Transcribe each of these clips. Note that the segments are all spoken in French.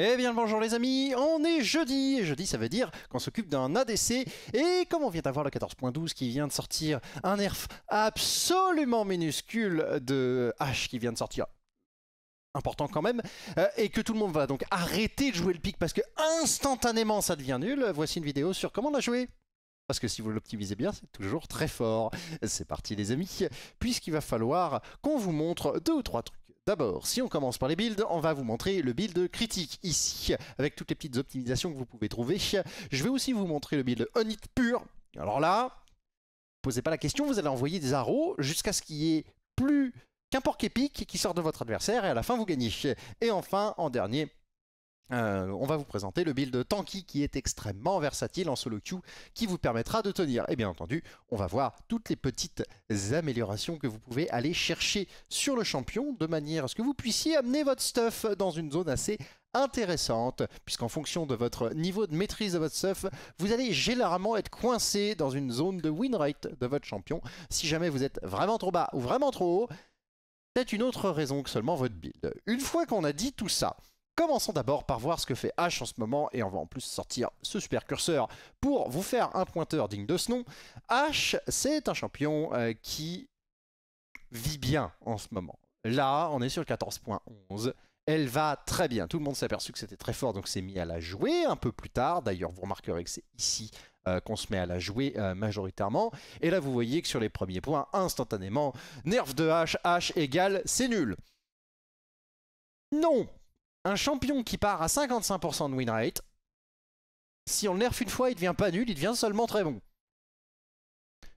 Eh bien bonjour les amis, on est jeudi, et jeudi ça veut dire qu'on s'occupe d'un ADC, et comme on vient d'avoir le 14.12 qui vient de sortir, un nerf absolument minuscule de H qui vient de sortir, important quand même, euh, et que tout le monde va donc arrêter de jouer le pic parce que instantanément ça devient nul, voici une vidéo sur comment la jouer. Parce que si vous l'optimisez bien, c'est toujours très fort. C'est parti les amis, puisqu'il va falloir qu'on vous montre deux ou trois trucs. D'abord, si on commence par les builds, on va vous montrer le build critique ici, avec toutes les petites optimisations que vous pouvez trouver. Je vais aussi vous montrer le build Onit pur. Alors là, posez pas la question, vous allez envoyer des arrows jusqu'à ce qu'il y ait plus qu'un porc épique qui sort de votre adversaire et à la fin vous gagnez. Et enfin, en dernier, euh, on va vous présenter le build Tanky qui est extrêmement versatile en solo queue qui vous permettra de tenir. Et bien entendu, on va voir toutes les petites améliorations que vous pouvez aller chercher sur le champion de manière à ce que vous puissiez amener votre stuff dans une zone assez intéressante puisqu'en fonction de votre niveau de maîtrise de votre stuff, vous allez généralement être coincé dans une zone de win rate de votre champion. Si jamais vous êtes vraiment trop bas ou vraiment trop haut, c'est une autre raison que seulement votre build. Une fois qu'on a dit tout ça, Commençons d'abord par voir ce que fait H en ce moment, et on va en plus sortir ce super curseur pour vous faire un pointeur digne de ce nom. H, c'est un champion euh, qui vit bien en ce moment. Là, on est sur le 14.11. Elle va très bien. Tout le monde s'est aperçu que c'était très fort, donc s'est mis à la jouer un peu plus tard. D'ailleurs, vous remarquerez que c'est ici euh, qu'on se met à la jouer euh, majoritairement. Et là, vous voyez que sur les premiers points, instantanément, nerf de H, H égale, c'est nul. Non un champion qui part à 55% de win rate, si on le nerf une fois, il devient pas nul, il devient seulement très bon.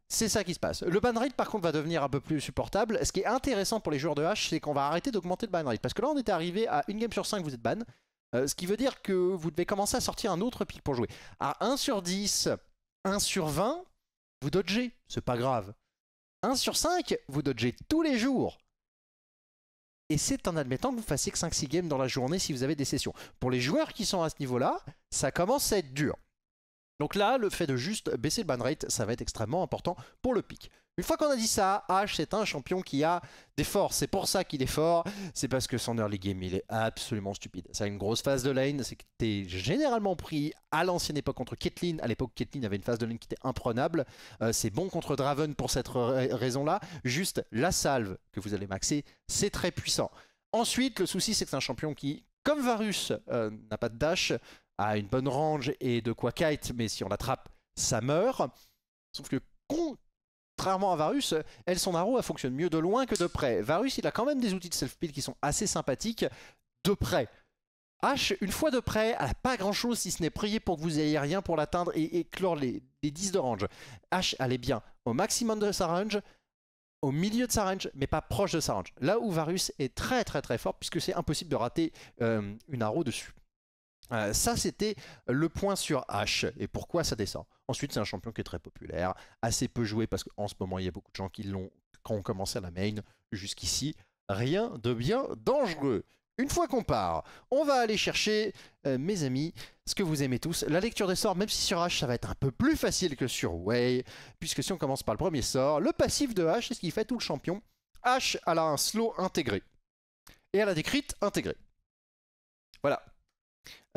C'est ça qui se passe. Le ban rate par contre va devenir un peu plus supportable. Ce qui est intéressant pour les joueurs de H, c'est qu'on va arrêter d'augmenter le ban rate. Parce que là on était arrivé à une game sur 5 vous êtes ban. Euh, ce qui veut dire que vous devez commencer à sortir un autre pic pour jouer. À 1 sur 10, 1 sur 20, vous dodgez, c'est pas grave. 1 sur 5, vous dodgez tous les jours. Et c'est en admettant que vous fassiez que 5-6 games dans la journée si vous avez des sessions. Pour les joueurs qui sont à ce niveau-là, ça commence à être dur. Donc là, le fait de juste baisser le ban rate, ça va être extrêmement important pour le pic. Une fois qu'on a dit ça, H c'est un champion qui a des forces. C'est pour ça qu'il est fort. C'est parce que son early game il est absolument stupide. Ça a une grosse phase de lane. C'est généralement pris à l'ancienne époque contre Caitlyn. À l'époque, Caitlyn avait une phase de lane qui était imprenable. Euh, c'est bon contre Draven pour cette raison-là. Juste la salve que vous allez maxer, c'est très puissant. Ensuite, le souci c'est que c'est un champion qui, comme Varus, euh, n'a pas de dash, a une bonne range et de quoi kite, mais si on l'attrape, ça meurt. Sauf que contrairement à Varus, elle, son arrow, elle fonctionne mieux de loin que de près. Varus, il a quand même des outils de self-build qui sont assez sympathiques de près. H, une fois de près, elle n'a pas grand chose si ce n'est prier pour que vous ayez rien pour l'atteindre et, clore les, 10 de range. H, elle est bien au maximum de sa range, au milieu de sa range, mais pas proche de sa range. Là où Varus est très très très fort, puisque c'est impossible de rater euh, une arrow dessus. Euh, ça, c'était le point sur H et pourquoi ça descend. Ensuite, c'est un champion qui est très populaire, assez peu joué parce qu'en ce moment, il y a beaucoup de gens qui l'ont quand on commençait à la main. Jusqu'ici, rien de bien dangereux. Une fois qu'on part, on va aller chercher, euh, mes amis, ce que vous aimez tous. La lecture des sorts, même si sur H, ça va être un peu plus facile que sur Way, puisque si on commence par le premier sort, le passif de H, c'est ce qui fait tout le champion. H, elle a un slow intégré. Et elle a des crits intégrés. Voilà,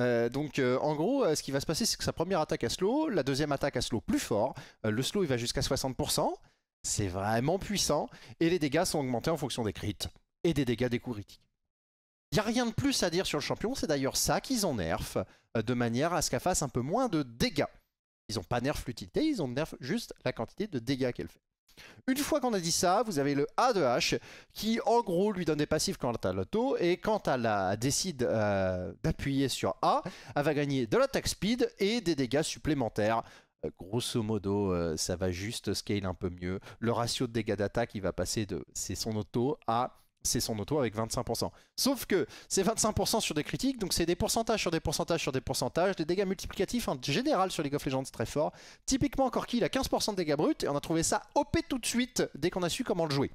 euh, donc euh, en gros, euh, ce qui va se passer, c'est que sa première attaque à slow, la deuxième attaque à slow plus fort. le slow, il va jusqu'à 60%. C'est vraiment puissant. Et les dégâts sont augmentés en fonction des crits et des dégâts des coups critiques. Il n'y a rien de plus à dire sur le champion, c'est d'ailleurs ça qu'ils ont nerf, de manière à ce qu'elle fasse un peu moins de dégâts. Ils n'ont pas nerf l'utilité, ils ont nerf juste la quantité de dégâts qu'elle fait. Une fois qu'on a dit ça, vous avez le A de H qui en gros lui donne des passifs quand elle a l'auto et quand elle décide euh, d'appuyer sur A, elle va gagner de l'attaque speed et des dégâts supplémentaires. Euh, grosso modo, euh, ça va juste scale un peu mieux. Le ratio de dégâts d'attaque, il va passer de c'est son auto à c'est son auto avec 25%. Sauf que c'est 25% sur des critiques, donc c'est des pourcentages sur des pourcentages sur des pourcentages, des dégâts multiplicatifs en général sur League of Legends très fort. Typiquement Corki il a 15% de dégâts bruts et on a trouvé ça OP tout de suite dès qu'on a su comment le jouer.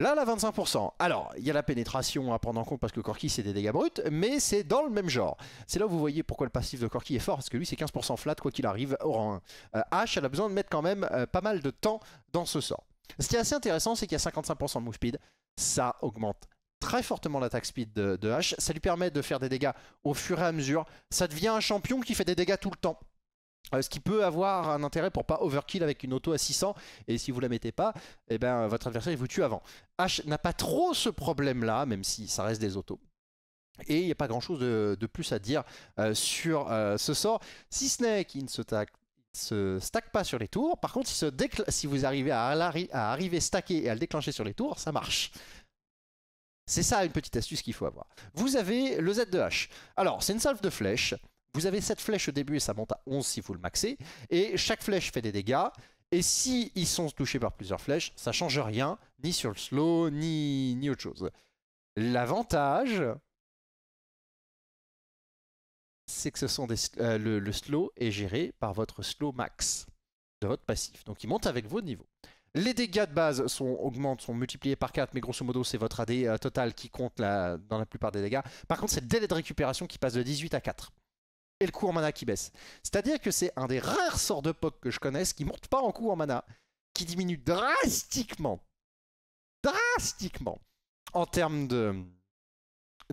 Là, là, 25%. Alors, il y a la pénétration à prendre en compte parce que Corki c'est des dégâts bruts, mais c'est dans le même genre. C'est là où vous voyez pourquoi le passif de Corki est fort, parce que lui c'est 15% flat quoi qu'il arrive au rang 1. H, elle a besoin de mettre quand même euh, pas mal de temps dans ce sort. Ce qui est assez intéressant, c'est qu'il y a 55% de move speed. Ça augmente très fortement l'attaque speed de, de H. Ça lui permet de faire des dégâts au fur et à mesure. Ça devient un champion qui fait des dégâts tout le temps. Euh, ce qui peut avoir un intérêt pour pas overkill avec une auto à 600 et si vous la mettez pas, eh ben, votre adversaire vous tue avant. H n'a pas trop ce problème là, même si ça reste des autos. Et il n'y a pas grand chose de, plus à dire euh, sur euh, ce sort, si ce n'est qu'il ne se, se stack pas sur les tours. Par contre, si, vous arrivez à, à arriver stacké et à le déclencher sur les tours, ça marche. C'est ça une petite astuce qu'il faut avoir. Vous avez le Z de H. Alors, c'est une salve de flèches. Vous avez 7 flèches au début et ça monte à 11 si vous le maxez. Et chaque flèche fait des dégâts. Et si ils sont touchés par plusieurs flèches, ça change rien, ni sur le slow, ni, ni autre chose. L'avantage, c'est que ce sont des, euh, le, slow est géré par votre slow max de votre passif. Donc il monte avec vos niveaux. Les dégâts de base sont, augmentent, sont multipliés par 4, mais grosso modo c'est votre AD euh, total qui compte dans la plupart des dégâts. Par contre c'est le délai de récupération qui passe de 18 à 4 et le coût en mana qui baisse. C'est-à-dire que c'est un des rares sorts de POC que je connaisse qui monte pas en coût en mana, qui diminue drastiquement, drastiquement, en termes de,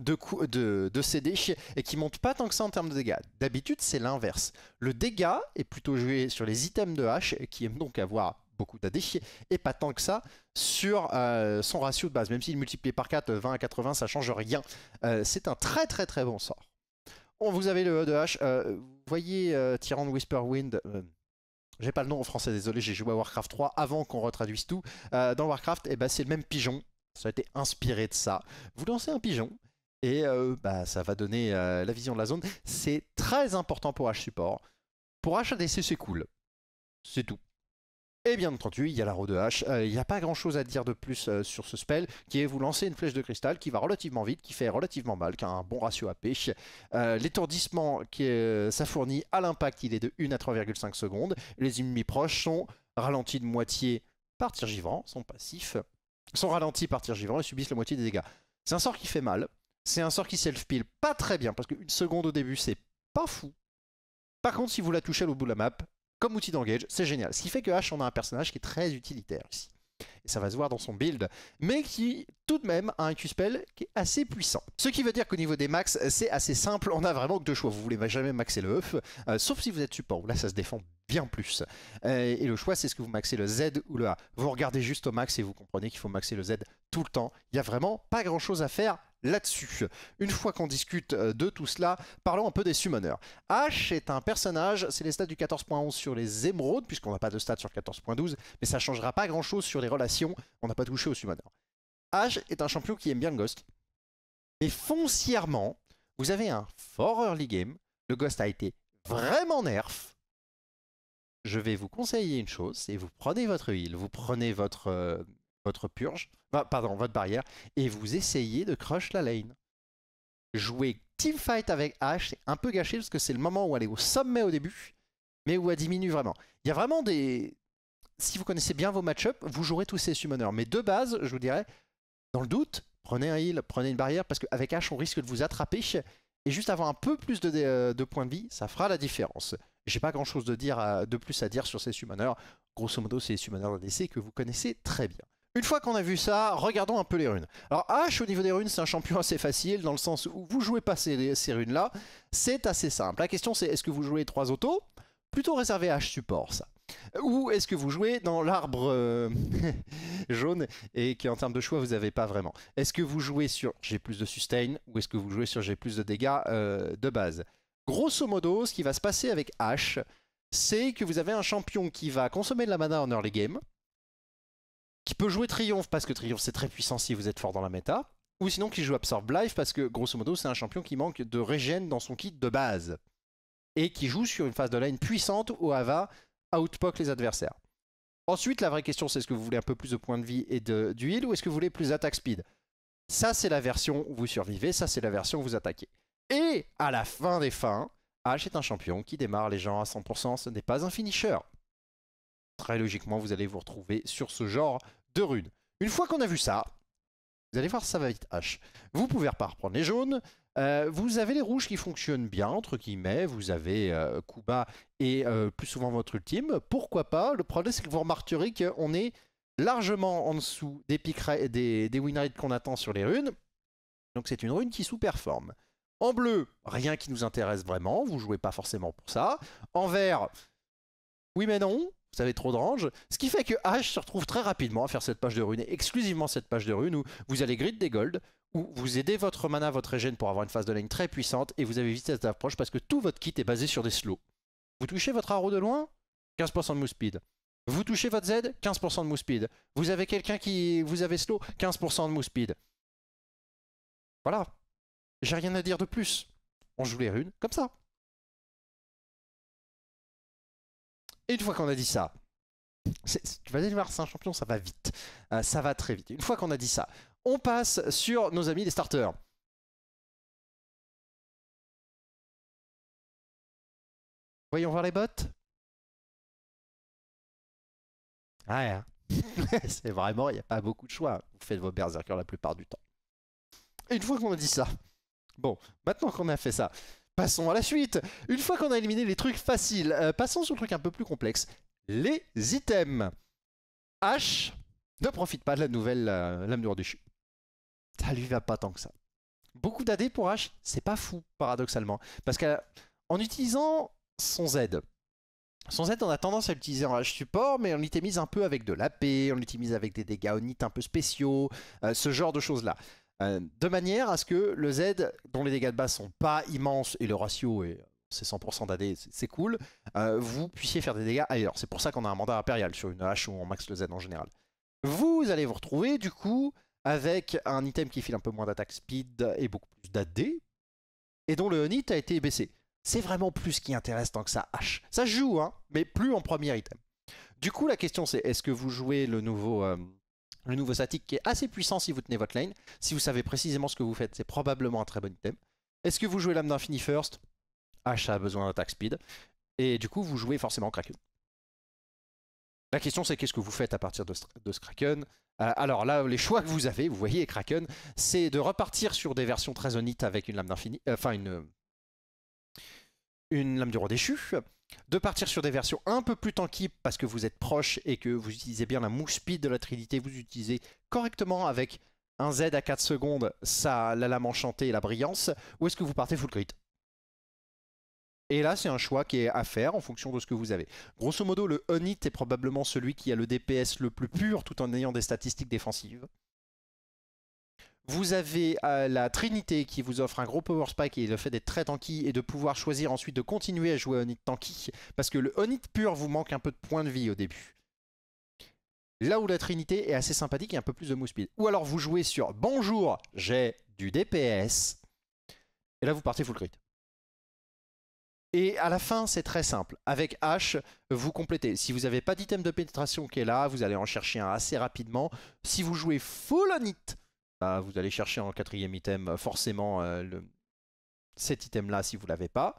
de, de, CD et qui monte pas tant que ça en termes de dégâts. D'habitude, c'est l'inverse. Le dégât est plutôt joué sur les items de hache, qui aiment donc avoir beaucoup d'AD, et pas tant que ça sur euh, son ratio de base. Même s'il multiplie par 4, 20 à 80, ça change rien. Euh, c'est un très très très bon sort. On, vous avez le E de H. Euh, vous voyez Tyrant Whisperwind. J'ai pas le nom en français, désolé, j'ai joué à Warcraft 3 avant qu'on retraduise tout. dans Warcraft, eh ben, c'est le même pigeon. Ça a été inspiré de ça. Vous lancez un pigeon, et bah, ça va donner la vision de la zone. C'est très important pour H support. Pour HADC, c'est cool. C'est tout. Et bien entendu, il y a la roue de hache. Euh, il n'y a pas grand chose à dire de plus euh, sur ce spell, qui est vous lancer une flèche de cristal qui va relativement vite, qui fait relativement mal, qui a un bon ratio AP. Euh, l'étourdissement qui ça fournit à l'impact, il est de 1 à 3,5 secondes. Les ennemis proches sont ralentis de moitié par tir givant, sont passifs, sont ralentis par tir givant et subissent la moitié des dégâts. C'est un sort qui fait mal. C'est un sort qui self-pile pas très bien, parce qu'une seconde au début, c'est pas fou. Par contre, si vous la touchez au bout de la map, comme outil d'engage, c'est génial. Ce qui fait que H, on a un personnage qui est très utilitaire ici. Et ça va se voir dans son build, mais qui tout de même a un Q-spell qui est assez puissant. Ce qui veut dire qu'au niveau des max, c'est assez simple, on a vraiment que deux choix. Vous voulez jamais maxer le œuf, euh, sauf si vous êtes support, là ça se défend bien plus. Euh, et le choix, c'est ce que vous maxez le Z ou le A. Vous regardez juste au max et vous comprenez qu'il faut maxer le Z tout le temps. Il n'y a vraiment pas grand chose à faire là-dessus. Une fois qu'on discute euh, de tout cela, parlons un peu des summoners. Ash est un personnage, c'est les stats du 14.11 sur les émeraudes, puisqu'on n'a pas de stats sur 14.12, mais ça changera pas grand-chose sur les relations, on n'a pas touché aux summoners. Ash est un champion qui aime bien le Ghost, mais foncièrement, vous avez un fort early game, le Ghost a été vraiment nerf, je vais vous conseiller une chose, c'est vous prenez votre heal, vous prenez votre, euh, votre purge, pardon, votre barrière, et vous essayez de crush la lane. Jouer teamfight avec Ash, c'est un peu gâché parce que c'est le moment où elle est au sommet au début, mais où elle diminue vraiment. Il y a vraiment des... Si vous connaissez bien vos match-up, vous jouerez tous ces summoners. Mais de base, je vous dirais, dans le doute, prenez un heal, prenez une barrière, parce qu'avec Ash, on risque de vous attraper. Et juste avoir un peu plus de, euh, points de vie, ça fera la différence. J'ai pas grand chose de, dire de plus à dire sur ces summoners. Grosso modo, c'est les summoners d'ADC que vous connaissez très bien. Une fois qu'on a vu ça, regardons un peu les runes. Alors H au niveau des runes, c'est un champion assez facile dans le sens où vous jouez pas ces, runes-là. C'est assez simple. La question c'est est-ce que vous jouez trois autos? Plutôt réservé à H support ça. Ou est-ce que vous jouez dans l'arbre euh, jaune et qu'en termes de choix vous n'avez pas vraiment? Est-ce que vous jouez sur j'ai plus de sustain ou est-ce que vous jouez sur j'ai plus de dégâts euh, de base? Grosso modo, ce qui va se passer avec H, c'est que vous avez un champion qui va consommer de la mana en early game, qui peut jouer Triomphe parce que Triomphe c'est très puissant si vous êtes fort dans la méta, ou sinon qui joue Absorb Life parce que grosso modo c'est un champion qui manque de régène dans son kit de base, et qui joue sur une phase de lane puissante où elle va outpock les adversaires. Ensuite la vraie question c'est est-ce que vous voulez un peu plus de points de vie et heal ou est-ce que vous voulez plus d'attaque speed? Ça c'est la version où vous survivez, ça c'est la version où vous attaquez. Et à la fin des fins, H est un champion qui démarre les gens à 100%, ce n'est pas un finisher. Très logiquement, vous allez vous retrouver sur ce genre de runes. Une fois qu'on a vu ça, vous allez voir ça va vite H. Vous pouvez reprendre les jaunes. Euh, vous avez les rouges qui fonctionnent bien, entre guillemets. Vous avez euh, Kuba et euh, plus souvent votre ultime. Pourquoi pas? Le problème, c'est que vous remarquerez qu'on est largement en dessous des, des, des win qu'on attend sur les runes. Donc c'est une rune qui sous-performe. En bleu, rien qui nous intéresse vraiment, vous jouez pas forcément pour ça. En vert, oui mais non, vous avez trop de range. Ce qui fait que H se retrouve très rapidement à faire cette page de rune, et exclusivement cette page de rune où vous allez grid des gold, où vous aidez votre mana, votre régène pour avoir une phase de lane très puissante, et vous avez vitesse d'approche parce que tout votre kit est basé sur des slows. Vous touchez votre arrow de loin 15% de move speed. Vous touchez votre Z 15% de move speed. Vous avez quelqu'un qui vous avez slow 15% de move speed. Voilà. J'ai rien à dire de plus. On joue les runes comme ça. Et une fois qu'on a dit ça, tu vas aller voir, c'est un champion, ça va vite. Euh, ça va très vite. Une fois qu'on a dit ça, on passe sur nos amis les starters. Voyons voir les bots. Ouais, hein. c'est vraiment, il n'y a pas beaucoup de choix. Vous faites vos berserkers la plupart du temps. Et une fois qu'on a dit ça, bon, maintenant qu'on a fait ça, passons à la suite. Une fois qu'on a éliminé les trucs faciles, euh, passons sur le truc un peu plus complexe. Les items. H ne profite pas de la nouvelle euh, lame du roi déchu. Ça lui va pas tant que ça. Beaucoup d'AD pour H, c'est pas fou, paradoxalement. Parce qu'en utilisant son Z, son Z, on a tendance à l'utiliser en H support, mais on l'itemise un peu avec de l'AP, on l'utilise avec des dégâts onit un peu spéciaux, euh, ce genre de choses-là. Euh, de manière à ce que le Z, dont les dégâts de base sont pas immenses et le ratio est c'est 100% d'AD, c'est cool, euh, vous puissiez faire des dégâts ailleurs. C'est pour ça qu'on a un mandat impérial sur une H où on max le Z en général. Vous allez vous retrouver du coup avec un item qui file un peu moins d'attaque speed et beaucoup plus d'AD, et dont le honit a été baissé c'est vraiment plus ce qui intéresse tant que ça H. Ça joue, hein, mais plus en premier item. Du coup, la question c'est est-ce que vous jouez le nouveau, euh, le nouveau static qui est assez puissant si vous tenez votre lane Si vous savez précisément ce que vous faites, c'est probablement un très bon item. Est-ce que vous jouez l'âme d'infini first? H a besoin d'attaque speed. Et du coup, vous jouez forcément Kraken. La question c'est qu'est-ce que vous faites à partir de, ce Kraken? Euh, Alors là, les choix que vous avez, vous voyez Kraken, c'est de repartir sur des versions très honites avec une lame d'infini, euh, enfin une, une lame du roi déchu, de partir sur des versions un peu plus tanky parce que vous êtes proche et que vous utilisez bien la mouche speed de la trinité, vous utilisez correctement avec un Z à 4 secondes, ça, la lame enchantée et la brillance, ou est-ce que vous partez full crit? Et là, c'est un choix qui est à faire en fonction de ce que vous avez. Grosso modo, le Honit est probablement celui qui a le DPS le plus pur tout en ayant des statistiques défensives. Vous avez euh, la Trinité qui vous offre un gros power spike et le fait d'être très tanky et de pouvoir choisir ensuite de continuer à jouer Onit tanky parce que le Onit pur vous manque un peu de points de vie au début. Là où la Trinité est assez sympathique et un peu plus de move speed. Ou alors vous jouez sur Bonjour, j'ai du DPS. Et là vous partez full crit. Et à la fin, c'est très simple. Avec H, vous complétez. Si vous n'avez pas d'item de pénétration qui est là, vous allez en chercher un assez rapidement. Si vous jouez full Onit, bah, vous allez chercher en quatrième item euh, forcément euh, cet item-là si vous ne l'avez pas.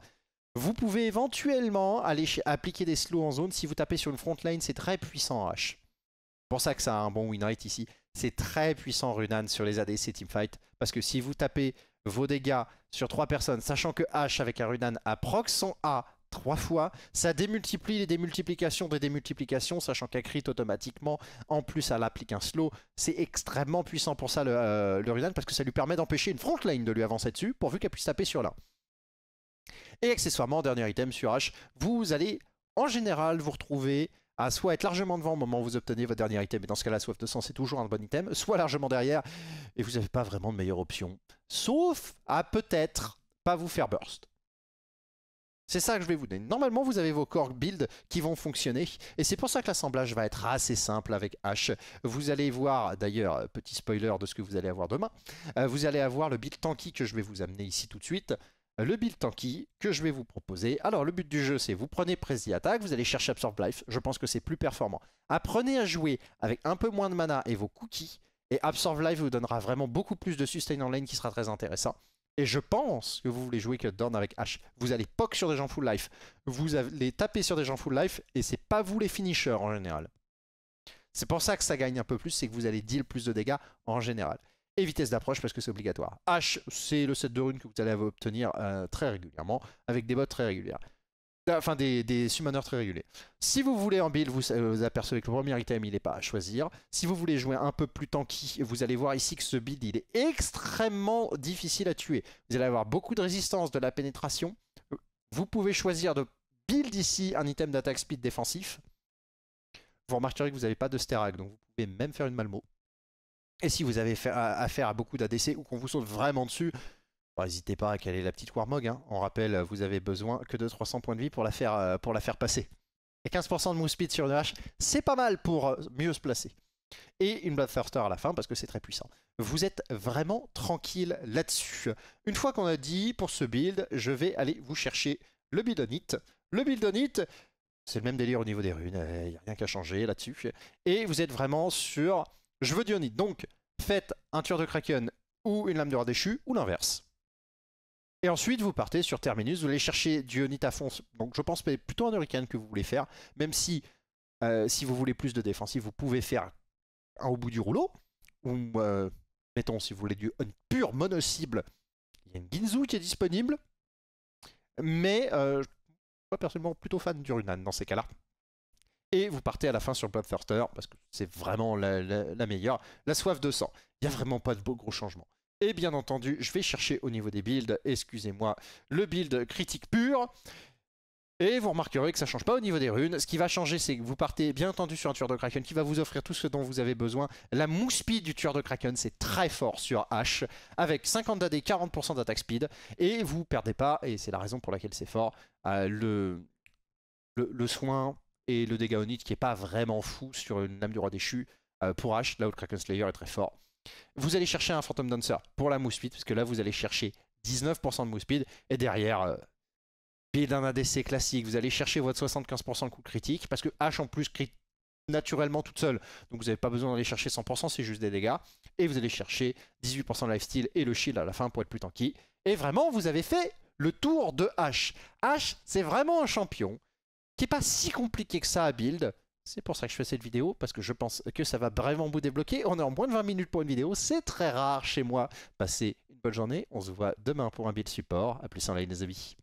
Vous pouvez éventuellement aller appliquer des slows en zone. Si vous tapez sur une front line, c'est très puissant en H. C'est pour ça que ça a un bon win rate ici. C'est très puissant Runan sur les ADC teamfight. Parce que si vous tapez vos dégâts sur 3 personnes, sachant que H avec un Runan a proc son A trois fois. Ça démultiplie les démultiplications des démultiplications, sachant qu'elle crit automatiquement. En plus, elle applique un slow. C'est extrêmement puissant pour ça, le, euh, Runan, parce que ça lui permet d'empêcher une front line de lui avancer dessus, pourvu qu'elle puisse taper sur là. Et accessoirement, dernier item sur H, vous allez en général vous retrouver à soit être largement devant au moment où vous obtenez votre dernier item, et dans ce cas-là, soif de sang, c'est toujours un bon item, soit largement derrière, et vous n'avez pas vraiment de meilleure option. Sauf à peut-être pas vous faire burst. C'est ça que je vais vous donner. Normalement, vous avez vos core build qui vont fonctionner. Et c'est pour ça que l'assemblage va être assez simple avec H. Vous allez voir, d'ailleurs, petit spoiler de ce que vous allez avoir demain, euh, vous allez avoir le build tanky que je vais vous amener ici tout de suite. Le build tanky que je vais vous proposer. Alors, le but du jeu, c'est vous prenez Prezi Attack, vous allez chercher Absorb Life. Je pense que c'est plus performant. Apprenez à jouer avec un peu moins de mana et vos cookies. Et Absorb Life vous donnera vraiment beaucoup plus de sustain en lane qui sera très intéressant. Et je pense que vous voulez jouer que Down avec H. Vous allez poke sur des gens full life. Vous allez taper sur des gens full life. Et c'est pas vous les finishers en général. C'est pour ça que ça gagne un peu plus. C'est que vous allez deal plus de dégâts en général. Et vitesse d'approche parce que c'est obligatoire. H, c'est le set de runes que vous allez obtenir euh, très régulièrement. Avec des bots très régulières. Enfin, des, des summoners très réguliers. Si vous voulez en build, vous, vous apercevez que le premier item, il n'est pas à choisir. Si vous voulez jouer un peu plus tanky, vous allez voir ici que ce build, il est extrêmement difficile à tuer. Vous allez avoir beaucoup de résistance de la pénétration. Vous pouvez choisir de build ici un item d'attaque speed défensif. Vous remarquerez que vous n'avez pas de Sterag, donc vous pouvez même faire une Malmo. Et si vous avez affaire à beaucoup d'ADC ou qu'on vous saute vraiment dessus, N'hésitez pas à caler la petite Warmog. Hein. On rappelle, vous avez besoin que de 300 points de vie pour la faire, euh, passer. Et 15% de move speed sur une hache, c'est pas mal pour euh, mieux se placer. Et une Bloodthirster à la fin parce que c'est très puissant. Vous êtes vraiment tranquille là-dessus. Une fois qu'on a dit pour ce build, je vais aller vous chercher le bidonite. Le bidonite, c'est le même délire au niveau des runes, il euh, n'y a rien qu'à changer là-dessus. Et vous êtes vraiment sur je veux Dionite. Donc faites un tueur de Kraken ou une lame de roi déchu ou l'inverse. Et ensuite, vous partez sur Terminus, vous allez chercher du à fond. Donc je pense que c'est plutôt un Hurricane que vous voulez faire, même si, euh, si vous voulez plus de défensive, vous pouvez faire un au bout du rouleau. Ou, euh, mettons, si vous voulez du pur mono-cible, il y a une Ginzu qui est disponible. Mais euh, suis personnellement plutôt fan du Runan dans ces cas-là. Et vous partez à la fin sur Bloodthirster, parce que c'est vraiment la, meilleure. La soif de sang. Il n'y a vraiment pas de gros changements. Et bien entendu, je vais chercher au niveau des builds, excusez-moi, le build critique pur. Et vous remarquerez que ça ne change pas au niveau des runes. Ce qui va changer, c'est que vous partez bien entendu sur un tueur de Kraken qui va vous offrir tout ce dont vous avez besoin. La mousse speed du tueur de Kraken, c'est très fort sur H, avec 50 d'AD, 40% d'attaque speed. Et vous perdez pas, et c'est la raison pour laquelle c'est fort, euh, le, soin et le dégât onite qui est pas vraiment fou sur une lame du roi déchu. Euh, pour H, là où le Kraken Slayer est très fort. Vous allez chercher un Phantom Dancer pour la move speed, parce que là vous allez chercher 19% de move speed, et derrière, euh, build d'un ADC classique, vous allez chercher votre 75% de coup critique, parce que H en plus crit naturellement toute seule, donc vous n'avez pas besoin d'aller chercher 100%, c'est juste des dégâts, et vous allez chercher 18% de lifesteal et le shield à la fin pour être plus tanky, et vraiment vous avez fait le tour de H. H, c'est vraiment un champion qui n'est pas si compliqué que ça à build, c'est pour ça que je fais cette vidéo, parce que je pense que ça va vraiment vous débloquer. On est en moins de 20 minutes pour une vidéo, c'est très rare chez moi. Passez une bonne journée, on se voit demain pour un build support. A plus en ligne les amis.